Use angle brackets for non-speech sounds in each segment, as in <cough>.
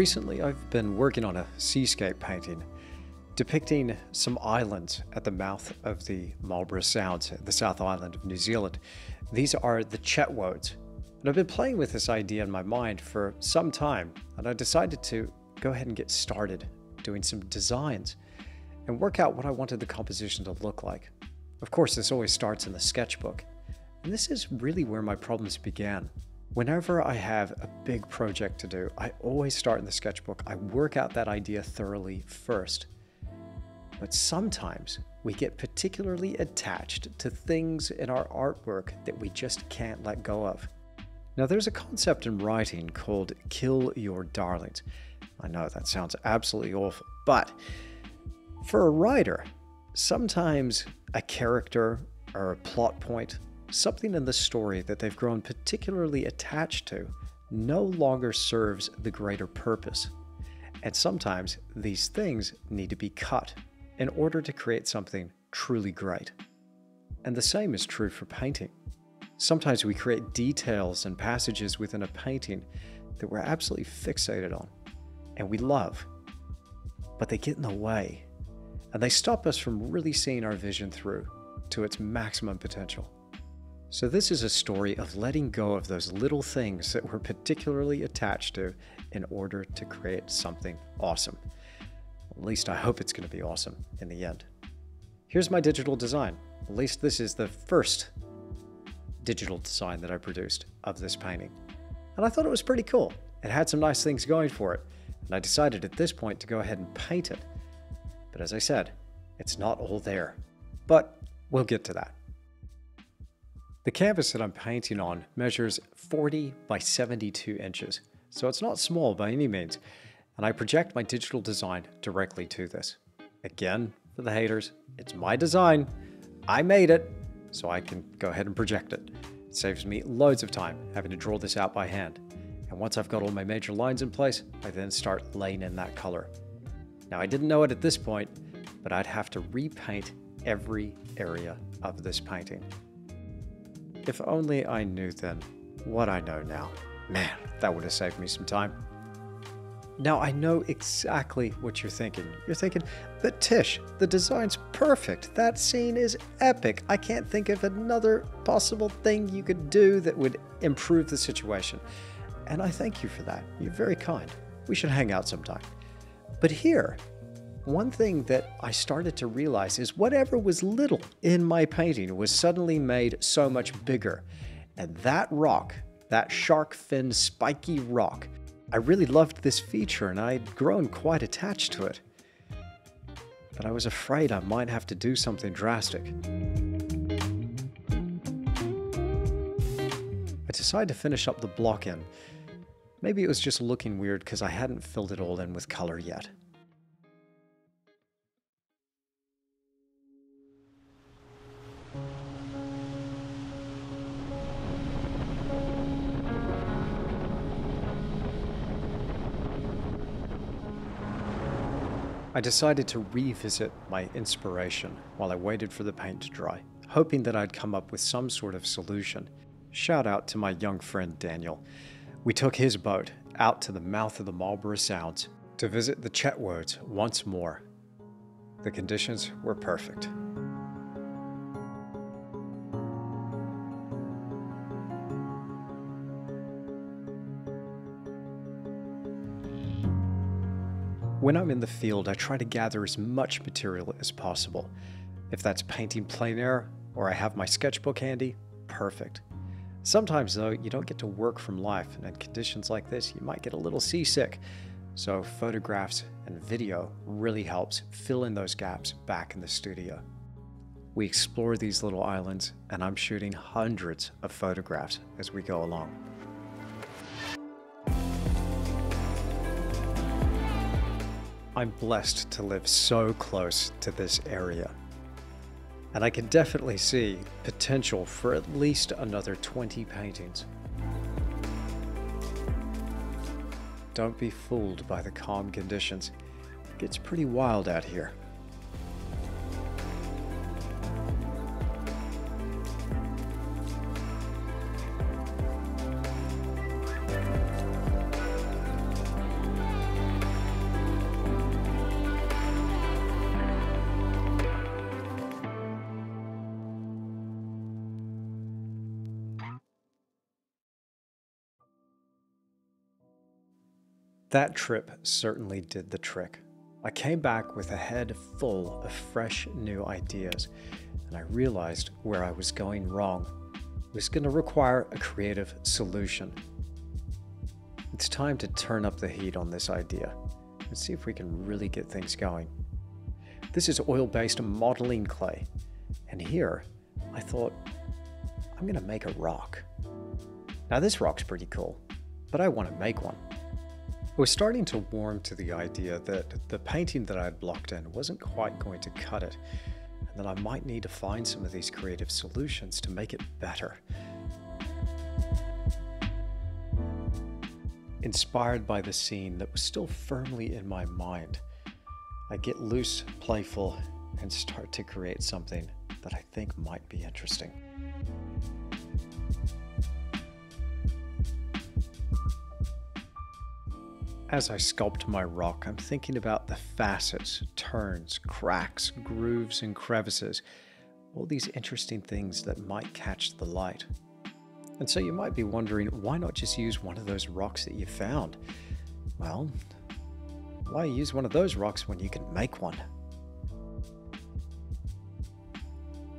Recently, I've been working on a seascape painting depicting some islands at the mouth of the Marlborough Sounds, the South Island of New Zealand. These are the Chetwodes. And I've been playing with this idea in my mind for some time, and I decided to go ahead and get started doing some designs and work out what I wanted the composition to look like. Of course, this always starts in the sketchbook, and this is really where my problems began. Whenever I have a big project to do, I always start in the sketchbook. I work out that idea thoroughly first. But sometimes we get particularly attached to things in our artwork that we just can't let go of. Now, there's a concept in writing called kill your darlings. I know that sounds absolutely awful, but for a writer, sometimes a character or a plot point something in the story that they've grown particularly attached to no longer serves the greater purpose. And sometimes these things need to be cut in order to create something truly great. And the same is true for painting. Sometimes we create details and passages within a painting that we're absolutely fixated on and we love, but they get in the way and they stop us from really seeing our vision through to its maximum potential. So, this is a story of letting go of those little things that we're particularly attached to in order to create something awesome. At least I hope it's going to be awesome in the end. Here's my digital design. At least this is the first digital design that I produced of this painting. And I thought it was pretty cool. It had some nice things going for it. And I decided at this point to go ahead and paint it. But as I said, it's not all there. But we'll get to that. The canvas that I'm painting on measures 40 by 72 inches, so it's not small by any means, and I project my digital design directly to this. Again, for the haters, it's my design. I made it, so I can go ahead and project it. It saves me loads of time having to draw this out by hand. And once I've got all my major lines in place, I then start laying in that color. Now, I didn't know it at this point, but I'd have to repaint every area of this painting. If only I knew then what I know now. Man, that would have saved me some time. Now I know exactly what you're thinking. You're thinking, but Tish, the design's perfect. That scene is epic. I can't think of another possible thing you could do that would improve the situation. And I thank you for that. You're very kind. We should hang out sometime. But here, one thing that I started to realize is whatever was little in my painting was suddenly made so much bigger. And that rock, that shark fin spiky rock, I really loved this feature and I'd grown quite attached to it. But I was afraid I might have to do something drastic. I decided to finish up the block in. Maybe it was just looking weird because I hadn't filled it all in with color yet. I decided to revisit my inspiration while I waited for the paint to dry, hoping that I'd come up with some sort of solution. Shout out to my young friend Daniel. We took his boat out to the mouth of the Marlborough Sounds to visit the Chetwodes once more. The conditions were perfect. When I'm in the field, I try to gather as much material as possible. If that's painting plein air or I have my sketchbook handy, perfect. Sometimes, though, you don't get to work from life, and in conditions like this, you might get a little seasick. So, photographs and video really helps fill in those gaps back in the studio. We explore these little islands, and I'm shooting hundreds of photographs as we go along. I'm blessed to live so close to this area. And I can definitely see potential for at least another 20 paintings. Don't be fooled by the calm conditions. It gets pretty wild out here. That trip certainly did the trick. I came back with a head full of fresh new ideas, and I realized where I was going wrong. It was going to require a creative solution. It's time to turn up the heat on this idea and see if we can really get things going. This is oil based modeling clay, and here I thought I'm going to make a rock. Now, this rock's pretty cool, but I want to make one. I was starting to warm to the idea that the painting that I had blocked in wasn't quite going to cut it, and that I might need to find some of these creative solutions to make it better. Inspired by the scene that was still firmly in my mind, I get loose, playful, and start to create something that I think might be interesting. As I sculpt my rock, I'm thinking about the facets, turns, cracks, grooves, and crevices, all these interesting things that might catch the light. And so you might be wondering, why not just use one of those rocks that you found? Well, why use one of those rocks when you can make one?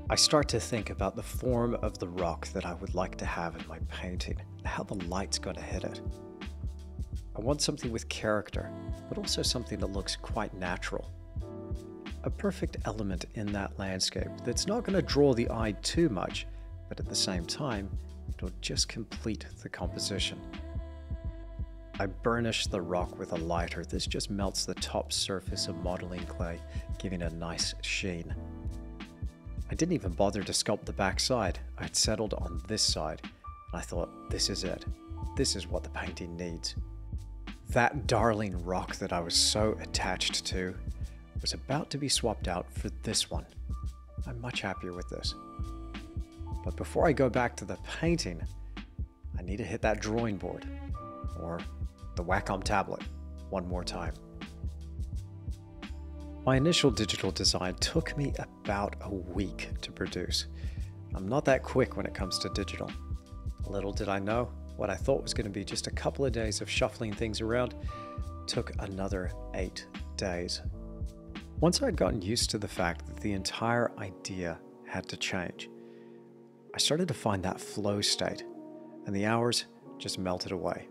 I start to think about the form of the rock that I would like to have in my painting, how the light's going to hit it. I want something with character, but also something that looks quite natural. A perfect element in that landscape that's not going to draw the eye too much, but at the same time, it'll just complete the composition. I burnish the rock with a lighter. This just melts the top surface of modeling clay, giving a nice sheen. I didn't even bother to sculpt the back side. I had settled on this side, and I thought, this is it. This is what the painting needs. That darling rock that I was so attached to was about to be swapped out for this one. I'm much happier with this. But before I go back to the painting, I need to hit that drawing board or the Wacom tablet one more time. My initial digital design took me about a week to produce. I'm not that quick when it comes to digital. Little did I know, what I thought was going to be just a couple of days of shuffling things around took another eight days. Once I'd gotten used to the fact that the entire idea had to change, I started to find that flow state, and the hours just melted away.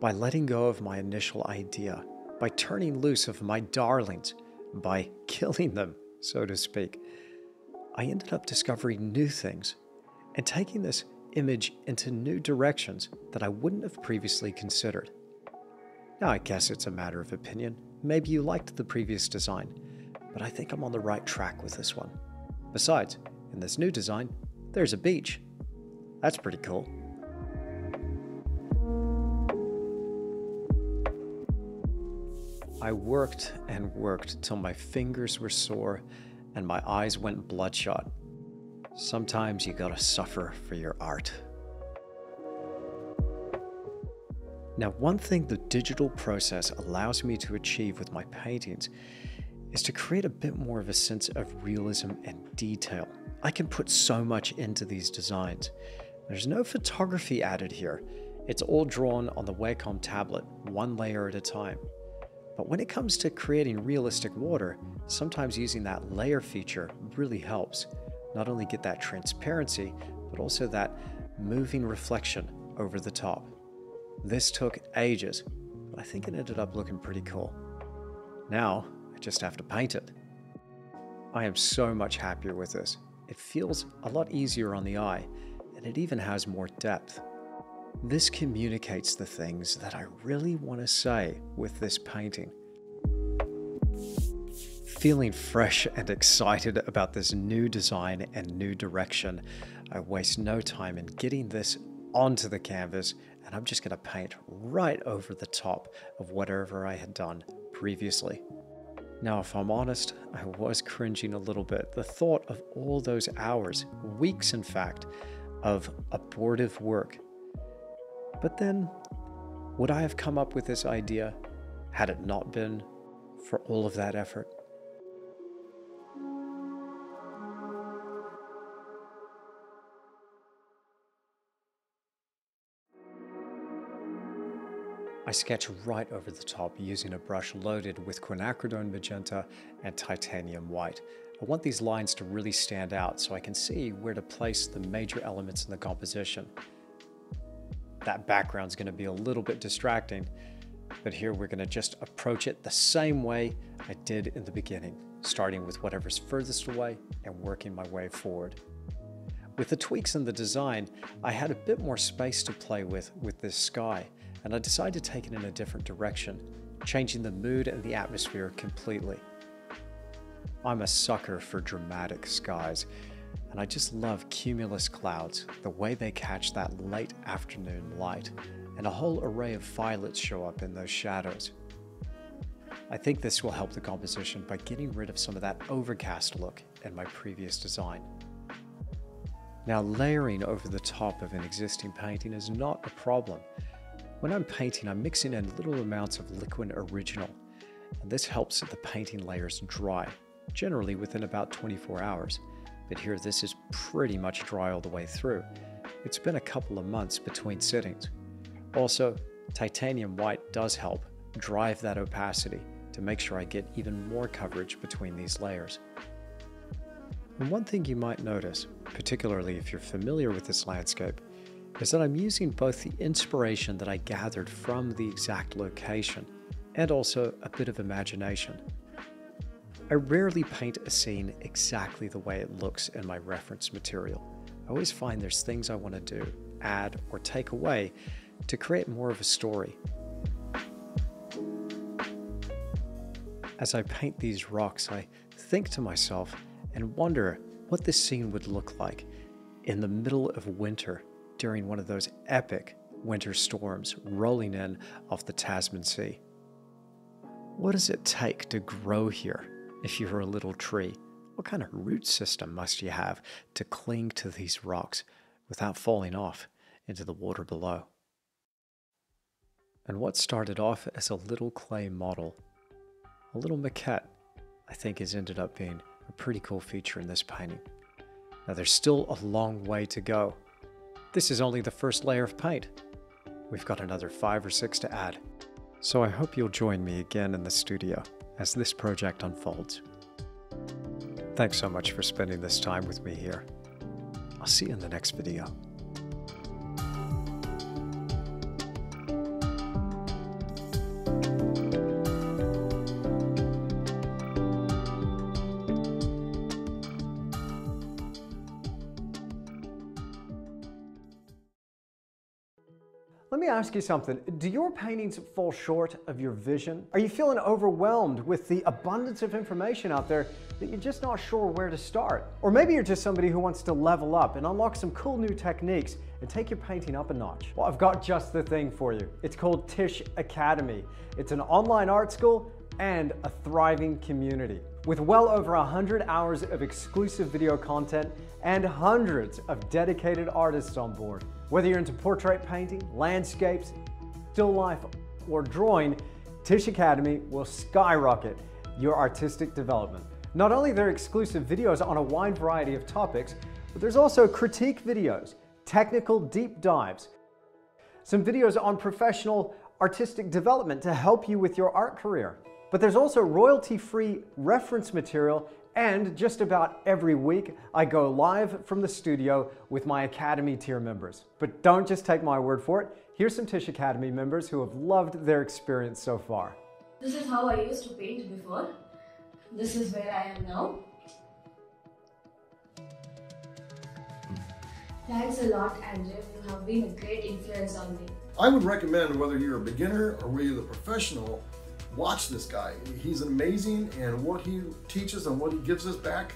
By letting go of my initial idea, by turning loose of my darlings, by <laughs> killing them, so to speak, I ended up discovering new things and taking this image into new directions that I wouldn't have previously considered. Now, I guess it's a matter of opinion. Maybe you liked the previous design, but I think I'm on the right track with this one. Besides, in this new design, there's a beach. That's pretty cool. I worked and worked till my fingers were sore and my eyes went bloodshot Sometimes you gotta suffer for your art. Now, one thing the digital process allows me to achieve with my paintings is to create a bit more of a sense of realism and detail. I can put so much into these designs. There's no photography added here. It's all drawn on the Wacom tablet, one layer at a time. But when it comes to creating realistic water, sometimes using that layer feature really helps not only get that transparency, but also that moving reflection over the top. This took ages, but I think it ended up looking pretty cool. Now, I just have to paint it. I am so much happier with this. It feels a lot easier on the eye, and it even has more depth. This communicates the things that I really want to say with this painting feeling fresh and excited about this new design and new direction. I waste no time in getting this onto the canvas and I'm just going to paint right over the top of whatever I had done previously. Now, if I'm honest, I was cringing a little bit. The thought of all those hours, weeks in fact, of abortive work. But then, would I have come up with this idea had it not been for all of that effort? I sketch right over the top using a brush loaded with quinacridone magenta and titanium white. I want these lines to really stand out so I can see where to place the major elements in the composition. That background's going to be a little bit distracting, but here we're going to just approach it the same way I did in the beginning, starting with whatever's furthest away and working my way forward. With the tweaks in the design, I had a bit more space to play with with this sky, and I decided to take it in a different direction, changing the mood and the atmosphere completely. I'm a sucker for dramatic skies, and I just love cumulus clouds, the way they catch that late afternoon light, and a whole array of violets show up in those shadows. I think this will help the composition by getting rid of some of that overcast look in my previous design. Now layering over the top of an existing painting is not a problem. When I'm painting, I'm mixing in little amounts of Liquin Original, and this helps the painting layers dry generally within about 24 hours. But here, this is pretty much dry all the way through. It's been a couple of months between sittings. Also, titanium white does help drive that opacity to make sure I get even more coverage between these layers. And one thing you might notice, particularly if you're familiar with this landscape, is that I'm using both the inspiration that I gathered from the exact location and also a bit of imagination. I rarely paint a scene exactly the way it looks in my reference material. I always find there's things I want to do, add, or take away to create more of a story. As I paint these rocks, I think to myself and wonder what this scene would look like in the middle of winter during one of those epic winter storms rolling in off the Tasman Sea. What does it take to grow here? If you're a little tree, what kind of root system must you have to cling to these rocks without falling off into the water below? And what started off as a little clay model, a little maquette, I think has ended up being a pretty cool feature in this painting. Now there's still a long way to go. This is only the first layer of paint. We've got another five or six to add. So I hope you'll join me again in the studio as this project unfolds. Thanks so much for spending this time with me here. I'll see you in the next video. Ask you something. Do your paintings fall short of your vision? Are you feeling overwhelmed with the abundance of information out there that you're just not sure where to start? Or maybe you're just somebody who wants to level up and unlock some cool new techniques and take your painting up a notch. Well, I've got just the thing for you. It's called Tisch Academy. It's an online art school and a thriving community. With well over 100 hours of exclusive video content and hundreds of dedicated artists on board. Whether you're into portrait painting, landscapes, still life, or drawing, Tisch Academy will skyrocket your artistic development. Not only are there exclusive videos on a wide variety of topics, but there's also critique videos, technical deep dives, some videos on professional artistic development to help you with your art career. But there's also royalty-free reference material and just about every week, I go live from the studio with my Academy tier members. But don't just take my word for it. Here's some Tisch Academy members who have loved their experience so far. This is how I used to paint before. This is where I am now. Thanks a lot, Andrew. You have been a great influence on me. I would recommend whether you're a beginner or whether you're the professional, watch this guy. He's amazing and what he teaches and what he gives us back,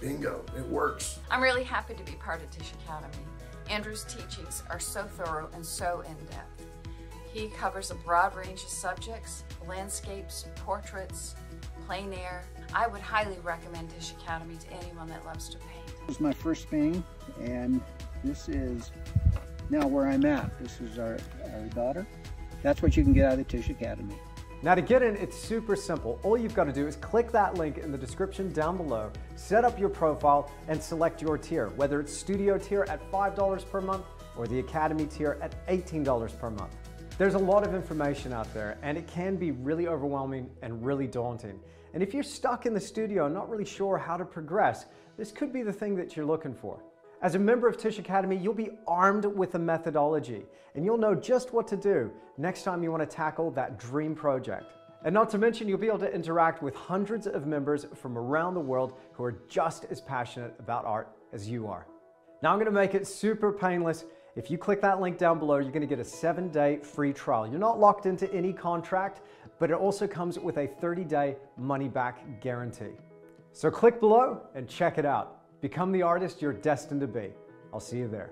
bingo, it works. I'm really happy to be part of Tisch Academy. Andrew's teachings are so thorough and so in-depth. He covers a broad range of subjects, landscapes, portraits, plein air. I would highly recommend Tisch Academy to anyone that loves to paint. This is my first painting and this is now where I'm at. This is our, our daughter. That's what you can get out of the Tisch Academy. Now to get in, it's super simple. All you've got to do is click that link in the description down below, set up your profile, and select your tier, whether it's studio tier at $5 per month or the academy tier at $18 per month. There's a lot of information out there and it can be really overwhelming and really daunting. And if you're stuck in the studio and not really sure how to progress, this could be the thing that you're looking for. As a member of Tisch Academy, you'll be armed with a methodology and you'll know just what to do next time you want to tackle that dream project. And not to mention, you'll be able to interact with hundreds of members from around the world who are just as passionate about art as you are. Now I'm gonna make it super painless. If you click that link down below, you're gonna get a seven day free trial. You're not locked into any contract, but it also comes with a 30 day money back guarantee. So click below and check it out. Become the artist you're destined to be. I'll see you there.